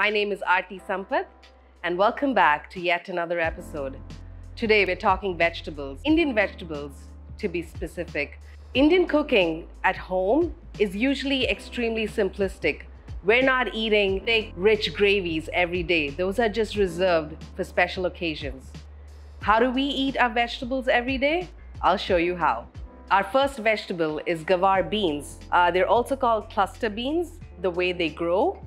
My name is Aarthi Sampath, and welcome back to yet another episode. Today we're talking vegetables, Indian vegetables to be specific. Indian cooking at home is usually extremely simplistic. We're not eating thick, rich gravies every day. Those are just reserved for special occasions. How do we eat our vegetables every day? I'll show you how. Our first vegetable is gawar beans. Uh, they're also called cluster beans, the way they grow.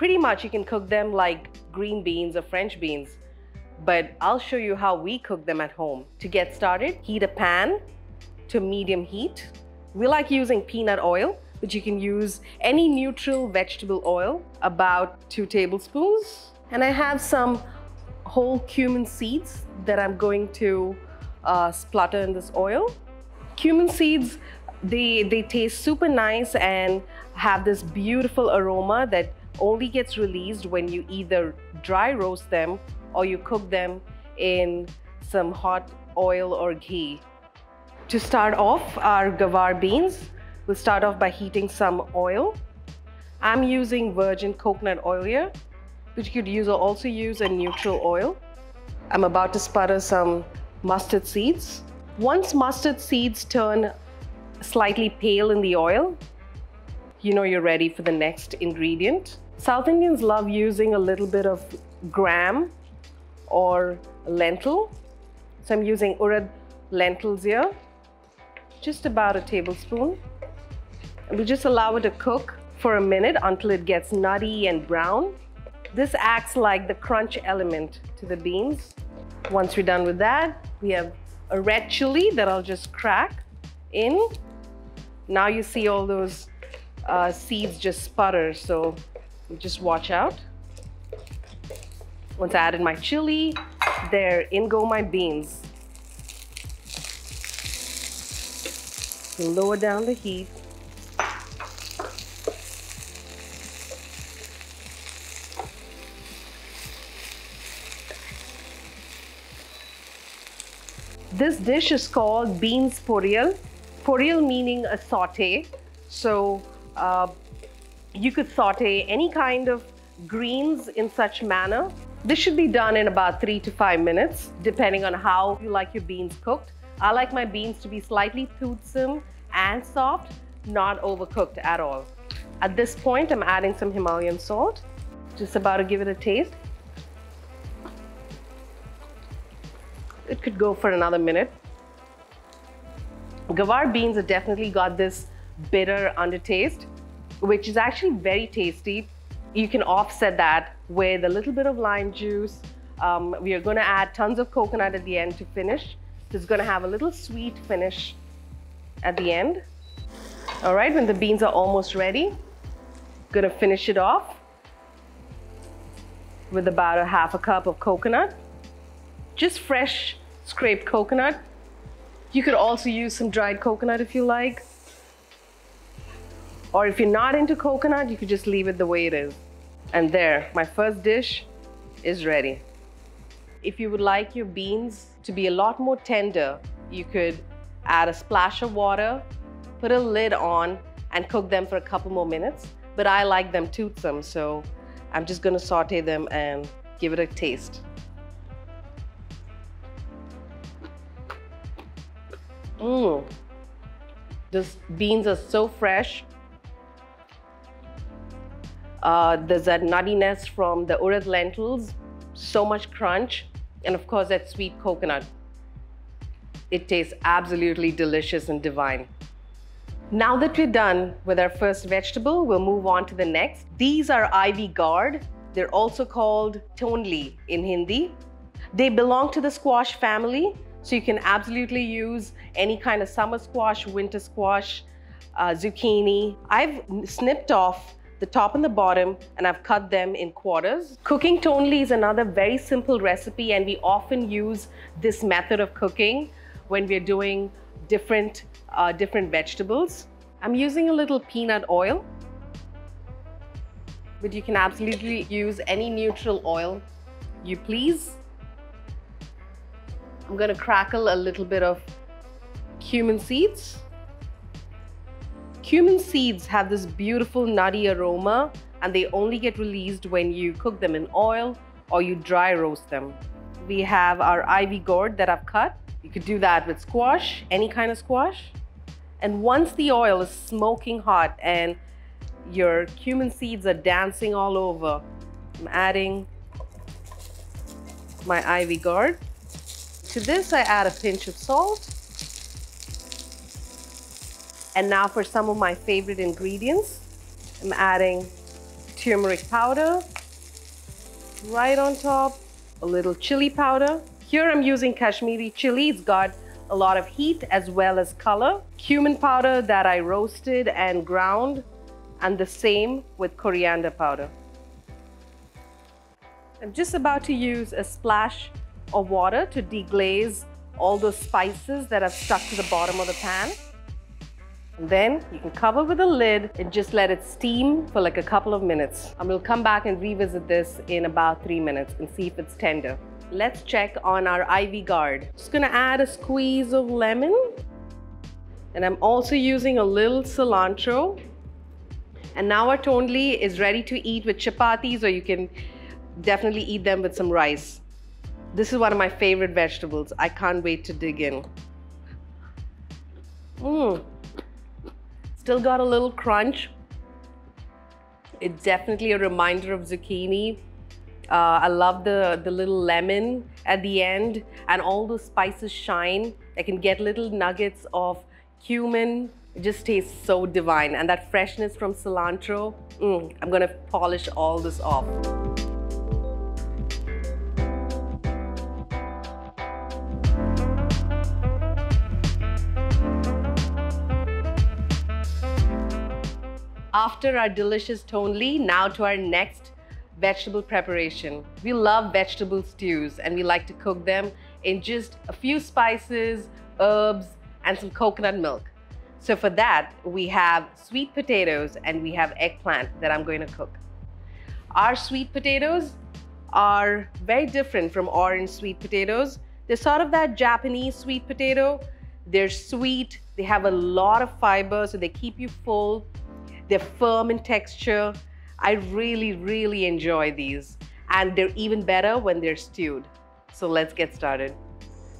Pretty much you can cook them like green beans or French beans, but I'll show you how we cook them at home. To get started, heat a pan to medium heat. We like using peanut oil, but you can use any neutral vegetable oil, about two tablespoons. And I have some whole cumin seeds that I'm going to uh, splutter in this oil. Cumin seeds, they, they taste super nice and have this beautiful aroma that only gets released when you either dry roast them or you cook them in some hot oil or ghee. To start off our gawar beans, we'll start off by heating some oil. I'm using virgin coconut oil here, but you could use also use a neutral oil. I'm about to sputter some mustard seeds. Once mustard seeds turn slightly pale in the oil, you know you're ready for the next ingredient. South Indians love using a little bit of gram or lentil. So I'm using urad lentils here, just about a tablespoon. And we just allow it to cook for a minute until it gets nutty and brown. This acts like the crunch element to the beans. Once we're done with that, we have a red chili that I'll just crack in. Now you see all those uh, seeds just sputter, so just watch out. Once I added my chili, there in go my beans. Lower down the heat. This dish is called beans poriyal. Poriyal meaning a saute. So uh, you could saute any kind of greens in such manner. This should be done in about three to five minutes, depending on how you like your beans cooked. I like my beans to be slightly toothsome and soft, not overcooked at all. At this point, I'm adding some Himalayan salt, just about to give it a taste. It could go for another minute. Gawar beans have definitely got this bitter undertaste which is actually very tasty. You can offset that with a little bit of lime juice. Um, we are gonna add tons of coconut at the end to finish. So It's gonna have a little sweet finish at the end. All right, when the beans are almost ready, gonna finish it off with about a half a cup of coconut. Just fresh scraped coconut. You could also use some dried coconut if you like. Or if you're not into coconut, you could just leave it the way it is. And there, my first dish is ready. If you would like your beans to be a lot more tender, you could add a splash of water, put a lid on, and cook them for a couple more minutes. But I like them toothsome, so I'm just gonna saute them and give it a taste. Mmm. Those beans are so fresh. Uh, there's that nuttiness from the urad lentils, so much crunch, and of course that sweet coconut. It tastes absolutely delicious and divine. Now that we're done with our first vegetable, we'll move on to the next. These are ivy gourd. They're also called tondli in Hindi. They belong to the squash family, so you can absolutely use any kind of summer squash, winter squash, uh, zucchini. I've snipped off the top and the bottom, and I've cut them in quarters. Cooking tondli is another very simple recipe, and we often use this method of cooking when we're doing different, uh, different vegetables. I'm using a little peanut oil, but you can absolutely use any neutral oil you please. I'm gonna crackle a little bit of cumin seeds. Cumin seeds have this beautiful nutty aroma and they only get released when you cook them in oil or you dry roast them. We have our ivy gourd that I've cut. You could do that with squash, any kind of squash. And once the oil is smoking hot and your cumin seeds are dancing all over, I'm adding my ivy gourd. To this, I add a pinch of salt. And now for some of my favorite ingredients, I'm adding turmeric powder right on top, a little chili powder. Here I'm using Kashmiri chili. It's got a lot of heat as well as color. Cumin powder that I roasted and ground, and the same with coriander powder. I'm just about to use a splash of water to deglaze all those spices that have stuck to the bottom of the pan. Then you can cover with a lid and just let it steam for like a couple of minutes. And we'll come back and revisit this in about three minutes and see if it's tender. Let's check on our ivy gourd. Just gonna add a squeeze of lemon. And I'm also using a little cilantro. And now our tondli is ready to eat with chapatis or you can definitely eat them with some rice. This is one of my favorite vegetables. I can't wait to dig in. Mmm. Still got a little crunch. It's definitely a reminder of zucchini. Uh, I love the, the little lemon at the end and all those spices shine. I can get little nuggets of cumin. It just tastes so divine. And that freshness from cilantro, mm, I'm gonna polish all this off. After our delicious tondli, now to our next vegetable preparation. We love vegetable stews and we like to cook them in just a few spices, herbs, and some coconut milk. So for that, we have sweet potatoes and we have eggplant that I'm going to cook. Our sweet potatoes are very different from orange sweet potatoes. They're sort of that Japanese sweet potato. They're sweet, they have a lot of fiber, so they keep you full. They're firm in texture. I really, really enjoy these. And they're even better when they're stewed. So let's get started.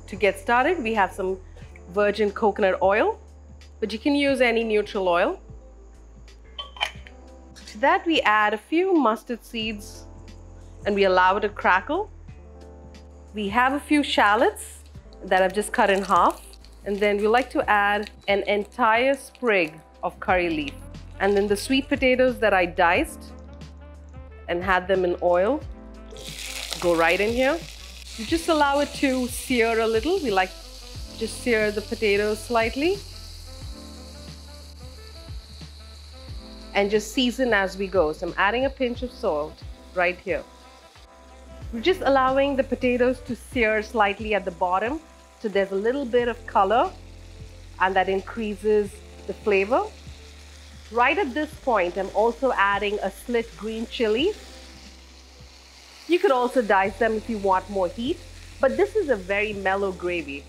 To get started, we have some virgin coconut oil, but you can use any neutral oil. To that, we add a few mustard seeds and we allow it to crackle. We have a few shallots that I've just cut in half. And then we like to add an entire sprig of curry leaf. And then the sweet potatoes that I diced and had them in oil go right in here. You just allow it to sear a little. We like just sear the potatoes slightly. And just season as we go. So I'm adding a pinch of salt right here. We're just allowing the potatoes to sear slightly at the bottom so there's a little bit of color and that increases the flavor. Right at this point, I'm also adding a slit green chili. You could also dice them if you want more heat, but this is a very mellow gravy.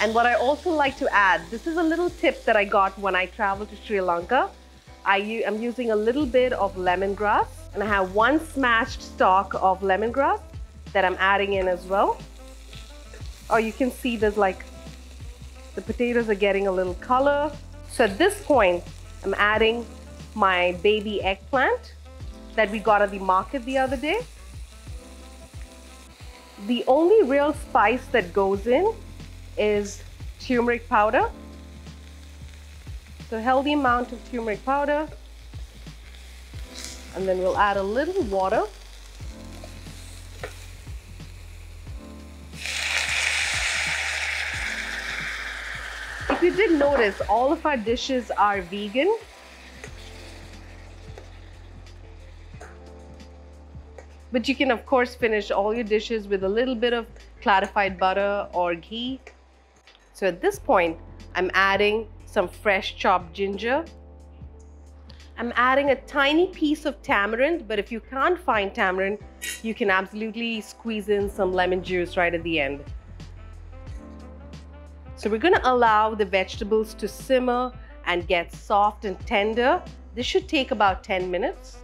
And what I also like to add, this is a little tip that I got when I traveled to Sri Lanka. I, am using a little bit of lemongrass, and I have one smashed stalk of lemongrass that I'm adding in as well. Or you can see there's like, the potatoes are getting a little color. So at this point, I'm adding my baby eggplant that we got at the market the other day. The only real spice that goes in is turmeric powder. So healthy amount of turmeric powder. And then we'll add a little water. You did notice, all of our dishes are vegan. But you can, of course, finish all your dishes with a little bit of clarified butter or ghee. So at this point, I'm adding some fresh chopped ginger. I'm adding a tiny piece of tamarind, but if you can't find tamarind, you can absolutely squeeze in some lemon juice right at the end. So we're gonna allow the vegetables to simmer and get soft and tender. This should take about 10 minutes.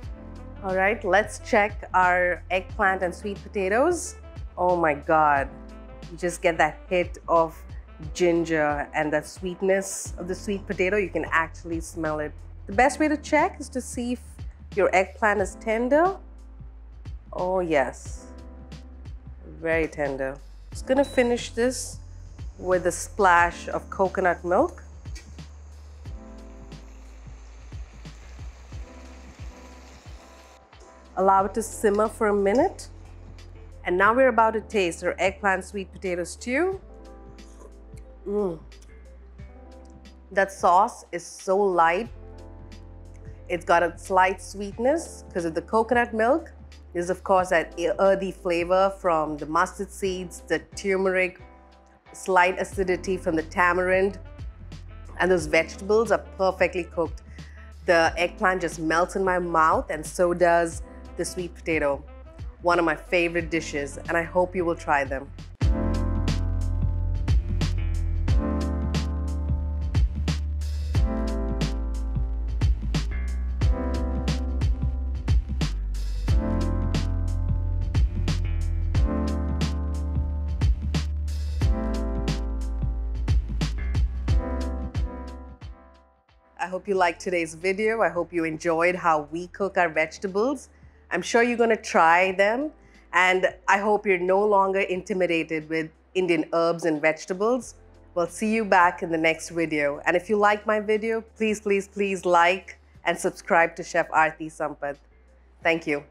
All right, let's check our eggplant and sweet potatoes. Oh my God, you just get that hit of ginger and that sweetness of the sweet potato. You can actually smell it. The best way to check is to see if your eggplant is tender. Oh yes, very tender. Just gonna finish this with a splash of coconut milk. Allow it to simmer for a minute. And now we're about to taste our eggplant sweet potato stew. Mm. That sauce is so light. It's got a slight sweetness because of the coconut milk. There's of course that earthy flavor from the mustard seeds, the turmeric, slight acidity from the tamarind, and those vegetables are perfectly cooked. The eggplant just melts in my mouth and so does the sweet potato. One of my favorite dishes and I hope you will try them. Hope you liked today's video. I hope you enjoyed how we cook our vegetables. I'm sure you're gonna try them and I hope you're no longer intimidated with Indian herbs and vegetables. We'll see you back in the next video. And if you like my video, please, please, please like and subscribe to Chef Aarthi Sampath. Thank you.